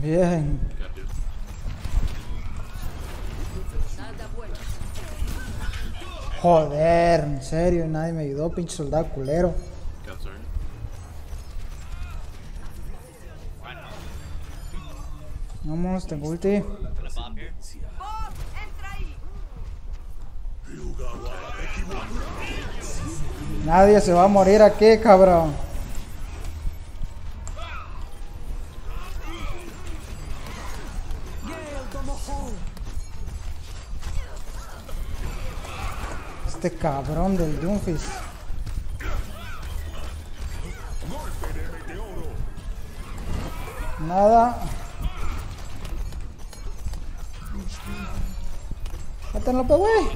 Bien. Joder, en serio, nadie me ayudó, pinche soldado culero. Vamos, tengo ulti. Nadie se va a morir aquí, cabrón. Este cabrón del Doomfist. Nada. Mátenlo, pe, güey.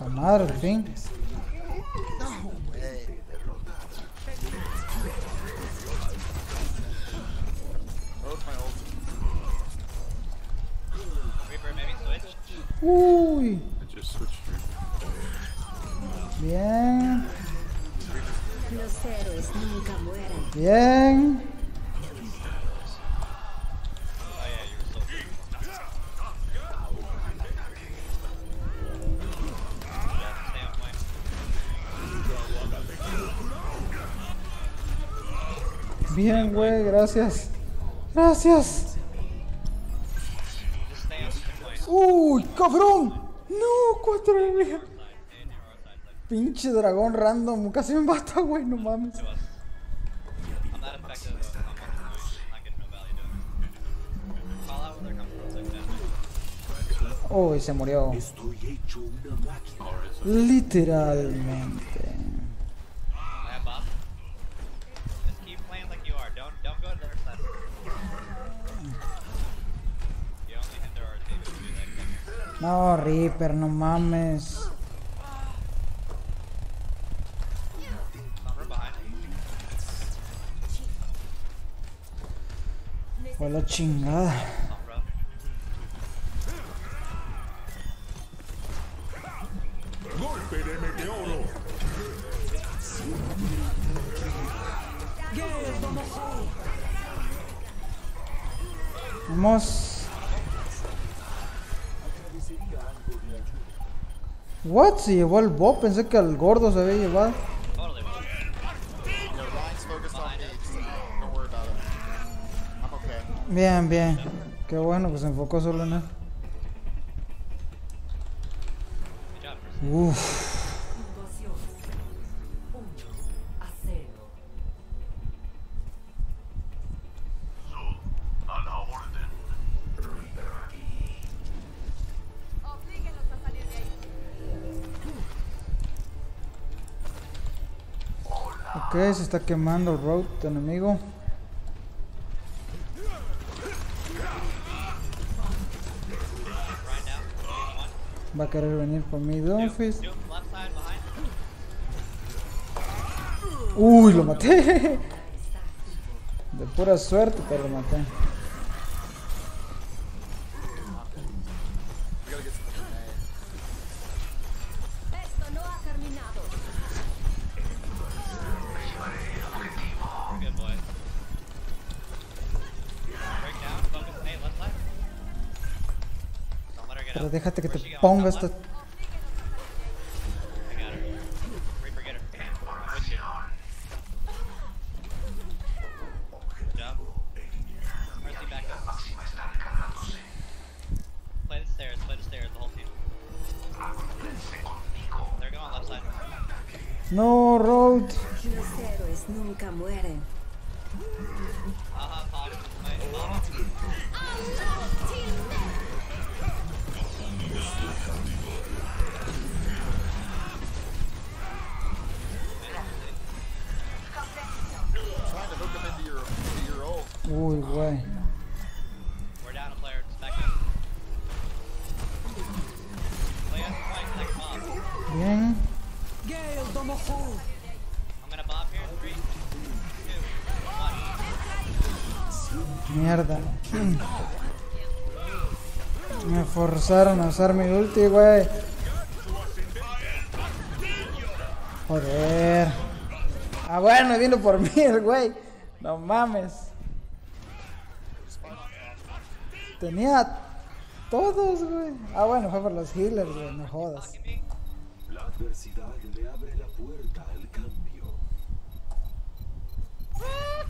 Ta madre, fin. Uy. Bien. Bien. Bien, güey, gracias. Gracias. Uy, cabrón. No, cuatro de. Pinche dragón random. Casi me mata, güey, no mames. To us. I'm not No, Reaper, no mames. Fue la chingada. Some bro. Vamos. What? Se llevó el Bob. Pensé que al gordo se había llevado. Bien, bien. Qué bueno que se enfocó solo en él. Uff. Ok, se está quemando el road enemigo. Va a querer venir por side behind. Uy, lo maté. De pura suerte, pero lo maté. Whole team. They're going left side. No, road. Los héroes nunca mueren. Mierda. Me forzaron a usar mi ulti, güey. Joder. Ah, bueno, vino por mí el güey. No mames. Tenía todos, güey. Ah, bueno, fue por los healers, güey. No jodas. La adversidad le abre la puerta al cambio. Ah,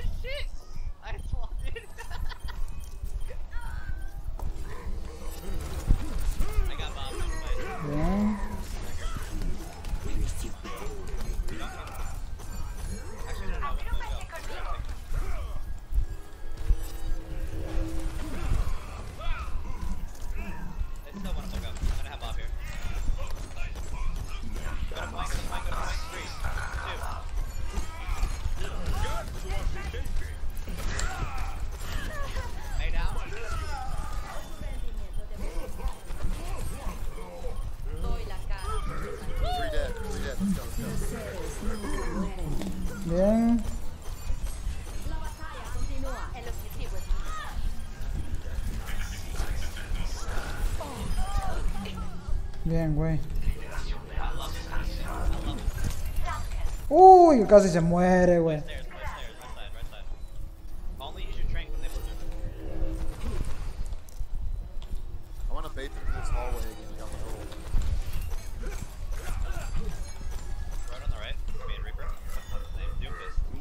Bien, güey. Uy, casi se muere, güey.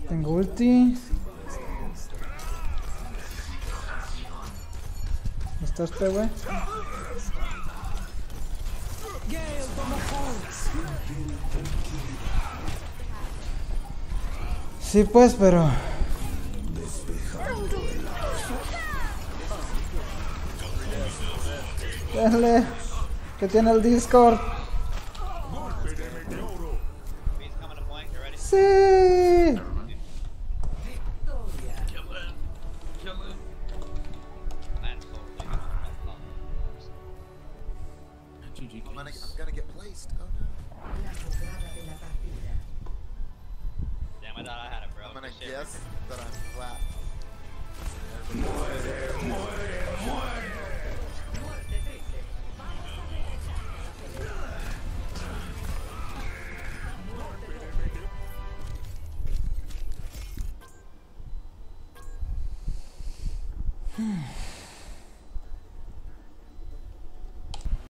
Tengo ulti. ¿Está este, güey? Sí, pues, pero... Dale, que tiene el Discord. Sí. GG. I'm gonna, I'm gonna get placed. Oh no. Damn, I thought I had it, bro. I'm gonna Shit. guess that I'm flat. Muere, muere, muere. Hmm.